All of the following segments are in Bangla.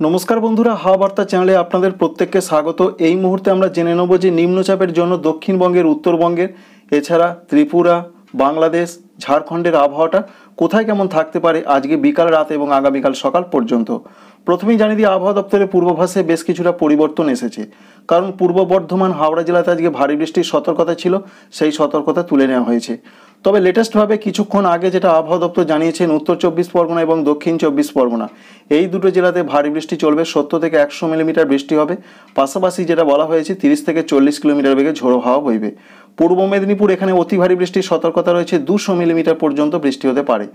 নমস্কার বন্ধুরা, হাওয়া বার্তা চ্যানেলে আপনাদের প্রত্যেককে স্বাগত। এই মুহূর্তে আমরা জেনে নেব যে নিম্নচাপের জন্য দক্ষিণবঙ্গের, উত্তরবঙ্গের, এছাড়া ত্রিপুরা, বাংলাদেশ, ঝাড়খণ্ডের আবহাওয়াটা কোথায় কেমন থাকতে পারে আজকে বিকাল রাত এবং আগামীকাল সকাল পর্যন্ত? প্রথমেই জানিয়ে দিই, আবহাওয়া দপ্তরের পূর্বাভাসে বেশ কিছুটা পরিবর্তন এসেছে। কারণ পূর্ব বর্ধমান, হাওড়া জেলাতে আজকে ভারী বৃষ্টির সতর্কতা ছিল, সেই সতর্কতা তুলে নেওয়া হয়েছে। তবে লেটেস্টভাবে কিছুক্ষণ আগে যেটা আবহাওয়া দপ্তর জানিয়েছেন উত্তর চব্বিশ পরগনা এবং দক্ষিণ চব্বিশ পরগনা। এই দুটো জেলাতে ভারী বৃষ্টি চলবে, সত্তর থেকে একশো মিলিমিটার বৃষ্টি হবে। পাশাপাশি যেটা বলা হয়েছে, তিরিশ থেকে চল্লিশ কিলোমিটার বেগে ঝোড়ো হাওয়া বইবে। পূর্ব মেদিনীপুর এখানে অতি ভারী বৃষ্টির সতর্কতা রয়েছে, দুশো মিলিমিটার পর্যন্ত বৃষ্টি হতে পারে।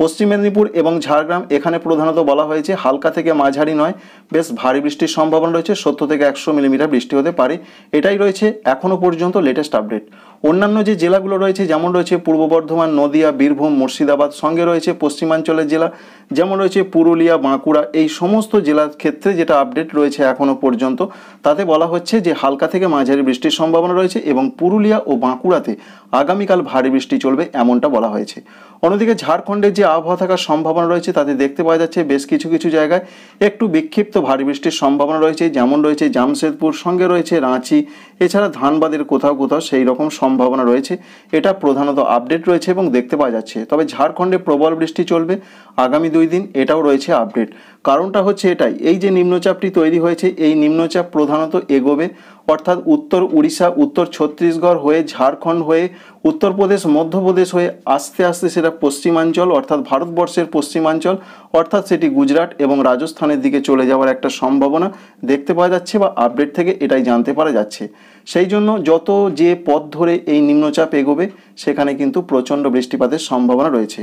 পশ্চিম মেদিনীপুর এবং ঝাড়গ্রাম এখানে প্রধানত বলা হয়েছে, হালকা থেকে মাঝারি নয়, বেশ ভারী বৃষ্টির সম্ভাবনা রয়েছে, সত্তর থেকে একশো মিলিমিটার বৃষ্টি হতে পারে। এটাই রয়েছে এখনও পর্যন্ত লেটেস্ট আপডেট অন্যান্য যে জেলাগুলো রয়েছে, যেমন রয়েছে পূর্ব বর্ধমান, নদিয়া, বীরভূম, মুর্শিদাবাদ, সঙ্গে রয়েছে পশ্চিমাঞ্চলের জেলা, যেমন রয়েছে পুরুলিয়া, বাঁকুড়া, এই সমস্ত জেলার ক্ষেত্রে যেটা আপডেট রয়েছে এখনও পর্যন্ত, তাতে বলা হচ্ছে যে হালকা থেকে মাঝারি বৃষ্টির সম্ভাবনা রয়েছে এবং পুরুলিয়া ও বাঁকুড়াতে আগামীকাল ভারী বৃষ্টি চলবে এমনটা বলা হয়েছে। অন্যদিকে ঝাড়খণ্ডের যে আবহাওয়া থাকার সম্ভাবনা রয়েছে, তাতে দেখতে পাওয়া যাচ্ছে বেশ কিছু কিছু জায়গায় একটু বিক্ষিপ্ত ভারী বৃষ্টির সম্ভাবনা রয়েছে, যেমন রয়েছে জামশেদপুর, সঙ্গে রয়েছে রাঁচি, এছাড়া ধানবাদের কোথাও কোথাও সেই রকম সম্ভাবনা রয়েছে। এটা প্রধানত আপডেট রয়েছে এবং দেখতে পাওয়া যাচ্ছে। তবে ঝাড়খণ্ডে প্রবল বৃষ্টি চলবে। আগামী দুই দিন এটাও রয়েছে আপডেট। কারণটা হচ্ছে এটাই। এই যে নিম্নচাপটি তৈরি হয়েছে, এই নিম্নচাপ প্রধানত এগোবে অর্থাৎ উত্তর উড়িষ্যা, উত্তর ছত্তিশগড় হয়ে ঝাড়খণ্ড হয়ে উত্তরপ্রদেশ, মধ্যপ্রদেশ হয়ে আস্তে আস্তে সেটা পশ্চিমাঞ্চল, অর্থাৎ ভারতবর্ষের পশ্চিমাঞ্চল, অর্থাৎ সেটি গুজরাট এবং রাজস্থানের দিকে চলে যাওয়ার একটা সম্ভাবনা দেখতে পাওয়া যাচ্ছে বা আপডেট থেকে এটাই জানতে পারা যাচ্ছে। সেই জন্য যত যে পথ ধরে এই নিম্নচাপ এগোবে, সেখানে কিন্তু প্রচণ্ড বৃষ্টিপাতের সম্ভাবনা রয়েছে।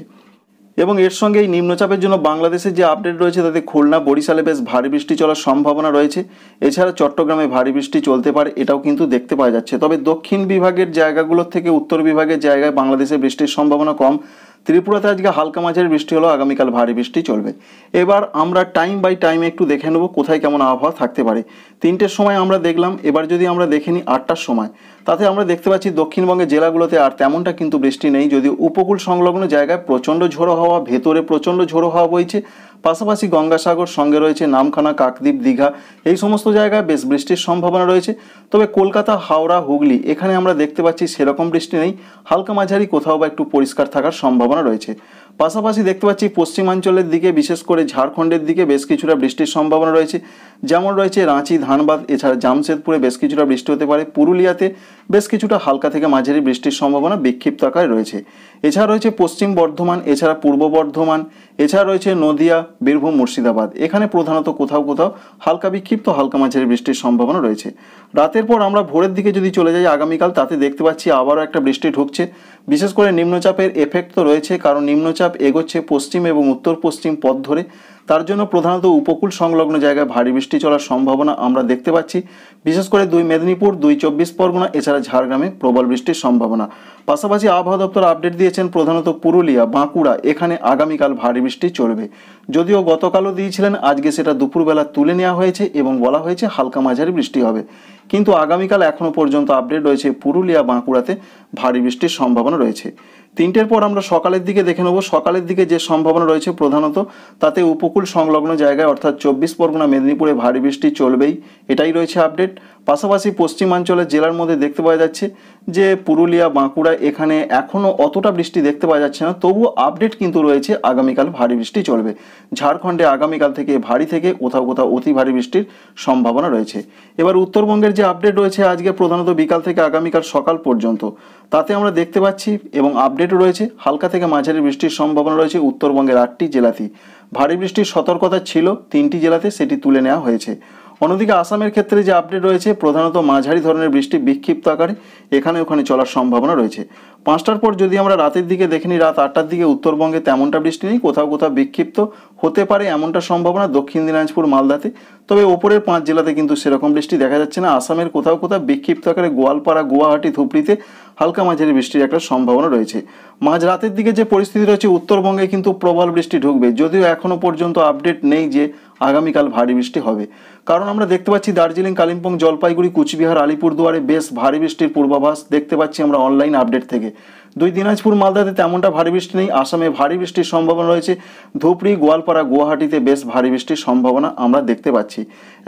এবং এর সঙ্গে এই নিম্নচাপের জন্য বাংলাদেশের যে আপডেট রয়েছে, তাতে খুলনা, বরিশালে বেশ ভারী বৃষ্টি চলার সম্ভাবনা রয়েছে। এছাড়া চট্টগ্রামে ভারী বৃষ্টি চলতে পারে, এটাও কিন্তু দেখতে পাওয়া যাচ্ছে। তবে দক্ষিণ বিভাগের জায়গাগুলোর থেকে উত্তর বিভাগের জায়গায় বাংলাদেশে বৃষ্টির সম্ভাবনা কম। ত্রিপুরাতে আজকে হালকা মাঝারি বৃষ্টি হলো আগামীকাল ভারী বৃষ্টি চলবে। এবার আমরা টাইম বাই টাইম একটু দেখে নেব কোথায় কেমন আবহাওয়া থাকতে পারে। তিনটের সময় আমরা দেখলাম, এবার যদি আমরা দেখে নিই আটটার সময়, তাতে আমরা দেখতে পাচ্ছি দক্ষিণবঙ্গের জেলাগুলোতে আর তেমনটা কিন্তু বৃষ্টি নেই, যদিও উপকূল সংলগ্ন জায়গায় প্রচণ্ড ঝোড়ো হওয়া, ভেতরে প্রচণ্ড ঝোড়ো হওয়া বইছে। পাশাপাশি গঙ্গাসাগর সঙ্গে রয়েছে নামখানা, কাকদ্বীপ, দীঘা। এই সমস্ত জায়গায় বেশ বৃষ্টির সম্ভাবনা রয়েছে। তবে কলকাতা, হাওড়া, হুগলি, এখানে আমরা দেখতে পাচ্ছি সেরকম বৃষ্টি নেই। হালকা মাঝারি কোথাও বা একটু পরিষ্কার থাকার সম্ভাবনা রয়েছে। পাশাপাশি দেখতে পাচ্ছি পশ্চিমাঞ্চলের দিকে, বিশেষ করে ঝাড়খণ্ডের দিকে বেশ কিছুটা বৃষ্টির সম্ভাবনা রয়েছে। যেমন রয়েছে রাঁচি, ধানবাদ, এছাড়া জামশেদপুরে বেশ কিছুটা বৃষ্টি হতে পারে। পুরুলিয়াতে বেশ কিছুটা হালকা থেকে মাঝারি বৃষ্টির সম্ভাবনা বিক্ষিপ্ত আকারে রয়েছে। এছাড়া রয়েছে পশ্চিম বর্ধমান, এছাড়া পূর্ব বর্ধমান এছাড়া রয়েছে নদিয়া, বীরভূম, মুর্শিদাবাদ। এখানে প্রধানত কোথাও কোথাও হালকা বিক্ষিপ্ত, হালকা মাঝারি বৃষ্টির সম্ভাবনা রয়েছে। রাতের পর আমরা ভোরের দিকে যদি চলে যাই, আগামীকাল তাতে দেখতে পাচ্ছি আবারও একটা বৃষ্টি ঢুকছে। বিশেষ করে নিম্নচাপের এফেক্ট তো রয়েছে, কারণ নিম্নচাপ এগোচ্ছে পশ্চিম এবং উত্তর পশ্চিম পথ ধরে। তার জন্য প্রধানত উপকূল সংলগ্ন জায়গায় ভারী বৃষ্টি চলার সম্ভাবনা আমরা দেখতে পাচ্ছি। বিশেষ করে দুই মেদিনীপুর, দুই চব্বিশ পরগনা, এছাড়া ঝাড়গ্রামে প্রবল বৃষ্টির সম্ভাবনা। পাশাপাশি আবহাওয়া দপ্তর আপডেট দিয়েছেন প্রধানত পুরুলিয়া, বাঁকুড়া, এখানে আগামীকাল ভারী বৃষ্টি চলবে। যদিও গতকালও দিয়েছিলেন, আজকে সেটা দুপুরবেলা তুলে নেওয়া হয়েছে এবং বলা হয়েছে হালকা মাঝারি বৃষ্টি হবে। কিন্তু আগামীকাল এখনও পর্যন্ত আপডেট রয়েছে পুরুলিয়া, বাঁকুড়াতে ভারী বৃষ্টির সম্ভাবনা রয়েছে। তিনটের পর আমরা সকালের দিকে দেখে নেব। সকালের দিকে যে সম্ভাবনা রয়েছে প্রধানত, তাতে উপকূল সংলগ্ন জায়গায়, অর্থাৎ চব্বিশ পরগনা, মেদিনীপুরে ভারী বৃষ্টি চলবেই। এটাই রয়েছে আপডেট পাশাপাশি পশ্চিমাঞ্চলের জেলার মধ্যে দেখতে পাওয়া যাচ্ছে যে পুরুলিয়া, বাঁকুড়া এখানে এখনও অতটা বৃষ্টি দেখতে পাওয়া যাচ্ছে না। তবু আপডেট কিন্তু রয়েছে, আগামীকাল ভারী বৃষ্টি চলবে। ঝাড়খণ্ডে আগামীকাল থেকে ভারী থেকে কোথাও কোথাও অতি ভারী বৃষ্টির সম্ভাবনা রয়েছে। এবার উত্তরবঙ্গের যে আপডেট রয়েছে, আজকে প্রধানত বিকাল থেকে আগামীকাল সকাল পর্যন্ত। তাতে আমরা দেখতে পাচ্ছি এবং আপডেটও রয়েছে। হালকা থেকে মাঝারি বৃষ্টির সম্ভাবনা রয়েছে উত্তরবঙ্গের আটটি জেলাতেই। ভারী বৃষ্টির সতর্কতা ছিল তিনটি জেলাতে, সেটি তুলে নেওয়া হয়েছে। অন্যদিকে আসামের ক্ষেত্রে যে আপডেট রয়েছে, প্রধানত মাঝারি ধরনের বৃষ্টি বিক্ষিপ্ত আকারে এখানে ওখানে চলার সম্ভাবনা রয়েছে। পাঁচটার পর যদি আমরা রাতের দিকে দেখে রাত আটটার দিকে উত্তরবঙ্গে তেমনটা বৃষ্টি নেই, কোথাও কোথাও বিক্ষিপ্ত হতে পারে এমনটা সম্ভাবনা দক্ষিণ দিনাজপুর, মালদাতে। তবে ওপরের পাঁচ জেলাতে কিন্তু সেরকম বৃষ্টি দেখা যাচ্ছে না। আসামের কোথাও কোথাও বিক্ষিপ্ত আকারে গোয়ালপাড়া, গুয়াহাটি, ধুপড়িতে হালকা মাঝারি বৃষ্টির একটা সম্ভাবনা রয়েছে। মাঝ রাতের দিকে যে পরিস্থিতি রয়েছে, উত্তরবঙ্গে কিন্তু প্রবল বৃষ্টি ঢুকবে। যদিও এখনও পর্যন্ত আপডেট নেই যে আগামীকাল ভারী বৃষ্টি হবে। কারণ আমরা দেখতে পাচ্ছি দার্জিলিং, কালিম্পং, জলপাইগুড়ি, কুচবিহার, আলিপুরদুয়ারে বেশ ভারী বৃষ্টির পূর্বাভাস দেখতে পাচ্ছি আমরা অনলাইন আপডেট থেকে। দুই দিনাজপুর মালদাতে তেমনটা ভারী বৃষ্টি নেই। আসামে ভারী বৃষ্টির সম্ভাবনা রয়েছে। ধুপড়ি, গোয়ালপাড়া, গুয়াহাটিতে বেশ ভারী বৃষ্টির সম্ভাবনা আমরা দেখতে পাচ্ছি।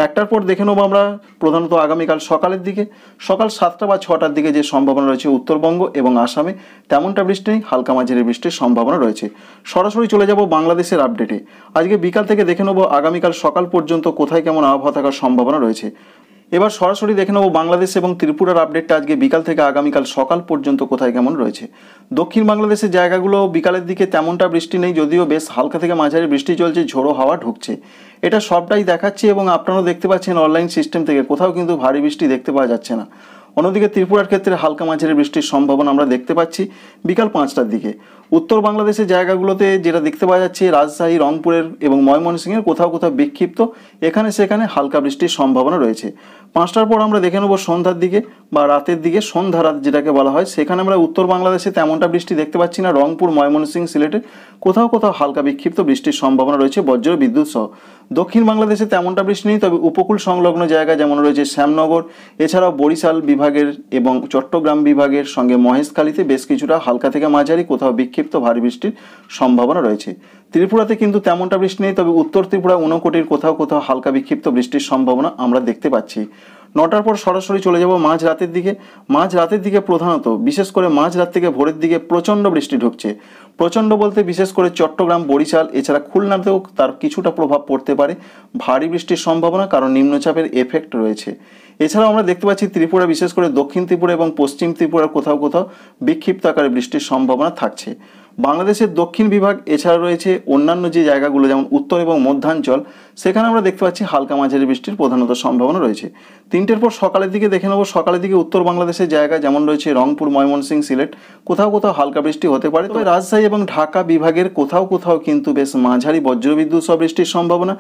একটার পর দেখে নেব আমরা প্রধানত আগামীকাল সকালের দিকে। সকাল সাতটা বা ছটার দিকে যে সম্ভাবনা রয়েছে উত্তরবঙ্গ এবং আসামে, তেমনটা বৃষ্টি নেই, হালকা মাঝারি বৃষ্টির সম্ভাবনা রয়েছে। সরাসরি চলে যাব বাংলাদেশের আপডেটে। আজকে বিকাল থেকে দেখে নেব আগামীকাল সকাল পর্যন্ত কোথায় কেমন আবহাওয়া থাকার সম্ভাবনা রয়েছে। এবার সরাসরি দেখে নেব বাংলাদেশ এবং ত্রিপুরার আপডেটটা আজকে বিকাল থেকে আগামীকাল সকাল পর্যন্ত কোথায় কেমন রয়েছে। দক্ষিণ বাংলাদেশের জায়গাগুলো বিকালের দিকে তেমনটা বৃষ্টি নেই, যদিও বেশ হালকা থেকে মাঝারি বৃষ্টি চলছে, ঝোড়ো হাওয়া ঢুকছে। এটা সবটাই দেখাচ্ছে এবং আপনারাও দেখতে পাচ্ছেন অনলাইন সিস্টেম থেকে, কোথাও কিন্তু ভারী বৃষ্টি দেখতে পাওয়া যাচ্ছে না। অন্যদিকে ত্রিপুরার ক্ষেত্রে হালকা মাঝারি বৃষ্টির সম্ভাবনা আমরা দেখতে পাচ্ছি বিকাল পাঁচটার দিকে। উত্তর বাংলাদেশের জায়গাগুলোতে যেটা দেখতে পাওয়া যাচ্ছে, রাজশাহী, রংপুরের এবং ময়মনসিংহের কোথাও কোথাও বিক্ষিপ্ত। এখানে সেখানে হালকা বৃষ্টির সম্ভাবনা রয়েছে। পাঁচটার পর আমরা দেখে নেব সন্ধ্যার দিকে বা রাতের দিকে, সন্ধ্যা রাত যেটাকে বলা হয়। সেখানে আমরা উত্তর বাংলাদেশে তেমনটা বৃষ্টি দেখতে পাচ্ছি না। রংপুর, ময়মনসিংহ, সিলেটে কোথাও কোথাও হালকা বিক্ষিপ্ত বৃষ্টির সম্ভাবনা রয়েছে বজ্র, বিদ্যুৎ সহ। দক্ষিণ বাংলাদেশে তেমনটা বৃষ্টি নেই, তবে উপকূল সংলগ্ন জায়গা যেমন রয়েছে শ্যামনগর, এছাড়াও বরিশাল বিভাগের এবং চট্টগ্রাম বিভাগের সঙ্গে মহেশখালীতে বেশ কিছুটা হালকা থেকে মাঝারি, কোথাও বিক্ষিপ্ত ভারী বৃষ্টির সম্ভাবনা রয়েছে। ত্রিপুরাতে কিন্তু তেমনটা বৃষ্টি নেই, তবে উত্তর ত্রিপুরা ঊনকোটির কোথাও কোথাও হালকা বিক্ষিপ্ত বৃষ্টির সম্ভাবনা আমরা দেখতে পাচ্ছি। নটার পর সরাসরি চলে যাব মাঝ রাতের দিকে। মাঝ রাতের দিকে প্রধানত, বিশেষ করে মাঝ রাত থেকে ভোরের দিকে প্রচণ্ড বৃষ্টি ঢুকছে। প্রচণ্ড বলতে বিশেষ করে চট্টগ্রাম, বরিশাল, এছাড়া খুলনাতেও তার কিছুটা প্রভাব পড়তে পারে। ভারী বৃষ্টির সম্ভাবনা, কারণ নিম্নচাপের এফেক্ট রয়েছে। এছাড়াও আমরা দেখতে পাচ্ছি ত্রিপুরা, বিশেষ করে দক্ষিণ ত্রিপুরা এবং পশ্চিম ত্রিপুরার কোথাও কোথাও বিক্ষিপ্ত আকারে বৃষ্টির সম্ভাবনা থাকছে। বাংলাদেশের দক্ষিণ বিভাগ, এছাড়া রয়েছে অন্যান্য যে জায়গাগুলো, যেমন উত্তর এবং মধ্যাঞ্চল, সেখানে আমরা দেখতে পাচ্ছি হালকা মাঝারি বৃষ্টির প্রধানত সম্ভাবনা রয়েছে। তিনটের পর সকালের দিকে দেখে নেব, সকালের দিকে উত্তর বাংলাদেশের জায়গা, যেমন রয়েছে রংপুর ময়মনসিং সিলেট, কোথাও কোথাও হালকা বৃষ্টি হতে পারে। তবে রাজশাহী এবং ঢাকা বিভাগের কোথাও কোথাও কিন্তু বেশ মাঝারি বজ্রবিদ্যুৎ সহ বৃষ্টির সম্ভাবনা।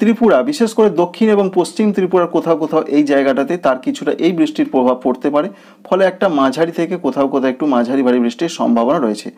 ত্রিপুরা, বিশেষ করে দক্ষিণ এবং পশ্চিম ত্রিপুরার কোথাও কোথাও এই জায়গাটাতে তার কিছুটা এই বৃষ্টির প্রভাব পড়তে পারে। ফলে একটা মাঝারি থেকে কোথাও কোথাও একটু মাঝারি ভারী বৃষ্টির সম্ভাবনা রয়েছে।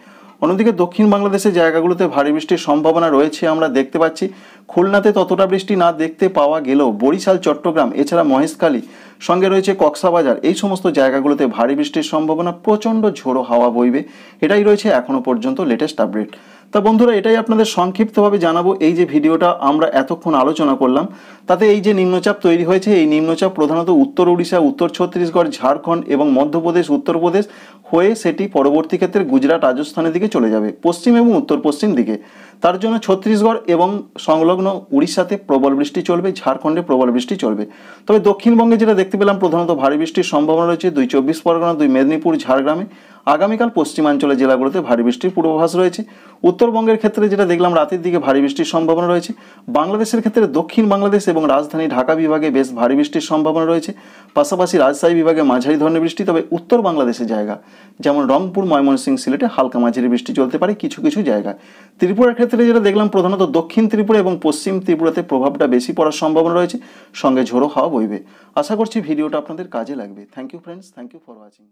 অন্যদিকে দক্ষিণ বাংলাদেশের জায়গাগুলোতে ভারী বৃষ্টির সম্ভাবনা রয়েছে আমরা দেখতে পাচ্ছি। খুলনাতে ততটা বৃষ্টি না দেখতে পাওয়া গেলেও বরিশাল, চট্টগ্রাম, এছাড়া মহেশখালী, সঙ্গে রয়েছে কক্সাবাজার, এই সমস্ত জায়গাগুলোতে ভারী বৃষ্টির সম্ভাবনা প্রচণ্ড ঝোড়ো হাওয়া বইবে। এটাই রয়েছে এখনও পর্যন্ত লেটেস্ট আপডেট তা বন্ধুরা, এটাই আপনাদের সংক্ষিপ্তভাবে জানাব এই যে ভিডিওটা আমরা এতক্ষণ আলোচনা করলাম। তাতে এই যে নিম্নচাপ তৈরি হয়েছে, এই নিম্নচাপ প্রধানত উত্তর উড়িষ্যা উত্তর ছত্তিশগড়, ঝাড়খণ্ড এবং মধ্যপ্রদেশ উত্তরপ্রদেশ হয়ে সেটি পরবর্তী ক্ষেত্রে গুজরাট রাজস্থানের দিকে চলে যাবে, পশ্চিম এবং উত্তর পশ্চিম দিকে। তার জন্য ছত্তিশগড় এবং সংলগ্ন উড়িষ্যাতে প্রবল বৃষ্টি চলবে, ঝাড়খণ্ডে প্রবল বৃষ্টি চলবে। তবে দক্ষিণবঙ্গে যেটা দেখতে পেলাম, প্রধানত ভারী বৃষ্টির সম্ভাবনা রয়েছে দুই চব্বিশ পরগনা, দুই মেদিনীপুর, ঝাড়গ্রামে। আগামীকাল পশ্চিমাঞ্চলের জেলাগুলোতে ভারী বৃষ্টির পূর্বাভাস রয়েছে। উত্তরবঙ্গের ক্ষেত্রে যেটা দেখলাম, রাতের দিকে ভারী বৃষ্টির সম্ভাবনা রয়েছে। বাংলাদেশের ক্ষেত্রে দক্ষিণ বাংলাদেশ এবং রাজধানী ঢাকা বিভাগে বেশ ভারী বৃষ্টির সম্ভাবনা রয়েছে। পাশাপাশি রাজশাহী বিভাগে মাঝারি ধরনের বৃষ্টি, তবে উত্তর বাংলাদেশের জায়গা, যেমন রংপুর, ময়মনসিংহ, সিলেটে হালকা মাঝারি বৃষ্টি চলতে পারে কিছু কিছু জায়গায় ত্রিপুরার ক্ষেত্রে যেটা দেখলাম, প্রধানত দক্ষিণ ত্রিপুরা এবং পশ্চিম ত্রিপুরাতে প্রভাবটা বেশি পড়ার সম্ভাবনা রয়েছে। সঙ্গে ঝোড়ো হাওয়া বইবে। আশা করছি ভিডিওটা আপনাদের কাজে লাগবে। Thank you friends thank you for watching